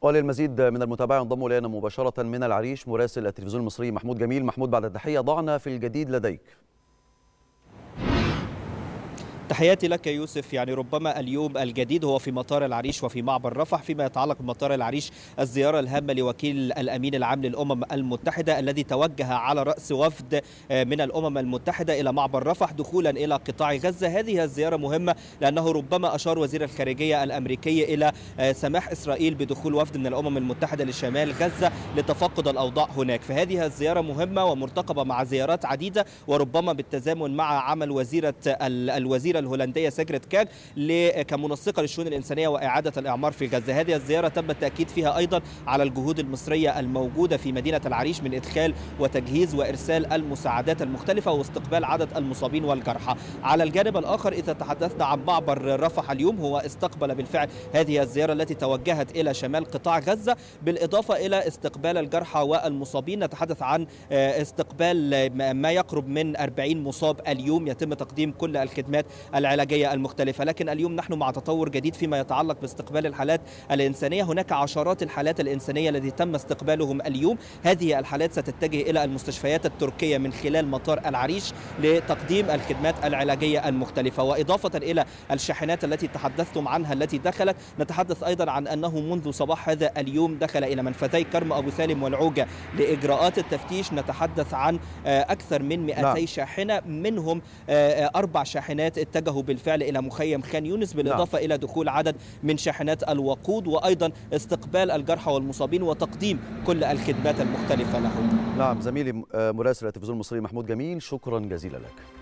وللمزيد من المتابعة ينضم إلينا مباشرة من العريش مراسل التلفزيون المصري محمود جميل. محمود بعد التحية ضعنا في الجديد لديك. تحياتي لك يوسف. يعني ربما اليوم الجديد هو في مطار العريش وفي معبر رفح فيما يتعلق بمطار العريش الزيارة الهامة لوكيل الأمين العام للأمم المتحدة الذي توجه على رأس وفد من الأمم المتحدة إلى معبر رفح دخولا إلى قطاع غزة. هذه الزيارة مهمة لأنه ربما أشار وزير الخارجية الأمريكي إلى سماح إسرائيل بدخول وفد من الأمم المتحدة لشمال غزة لتفقد الأوضاع هناك. فهذه الزيارة مهمة ومرتقبة مع زيارات عديدة وربما بالتزامن مع عمل وزيرة الوزير الهولندية سيجريت كاج كمنسقة للشؤون الإنسانية وإعادة الإعمار في غزة، هذه الزيارة تم التأكيد فيها أيضا على الجهود المصرية الموجودة في مدينة العريش من إدخال وتجهيز وإرسال المساعدات المختلفة واستقبال عدد المصابين والجرحى. على الجانب الآخر إذا تحدثنا عن معبر رفح اليوم هو استقبل بالفعل هذه الزيارة التي توجهت إلى شمال قطاع غزة بالإضافة إلى استقبال الجرحى والمصابين. نتحدث عن استقبال ما يقرب من 40 مصاب اليوم. يتم تقديم كل الخدمات العلاجية المختلفة. لكن اليوم نحن مع تطور جديد فيما يتعلق باستقبال الحالات الإنسانية. هناك عشرات الحالات الإنسانية التي تم استقبالهم اليوم. هذه الحالات ستتجه إلى المستشفيات التركية من خلال مطار العريش لتقديم الخدمات العلاجية المختلفة. وإضافة إلى الشاحنات التي تحدثتم عنها التي دخلت نتحدث أيضا عن أنه منذ صباح هذا اليوم دخل إلى منفذي كرم أبو سالم والعوجة لإجراءات التفتيش. نتحدث عن أكثر من 200 نعم. شاحنة منهم أربع شاحنات اتجهوا بالفعل إلى مخيم خان يونس بالإضافة نعم. إلى دخول عدد من شاحنات الوقود وأيضا استقبال الجرحى والمصابين وتقديم كل الخدمات المختلفة لهم. نعم زميلي مراسل التلفزيون المصري محمود جميل شكرا جزيلا لك.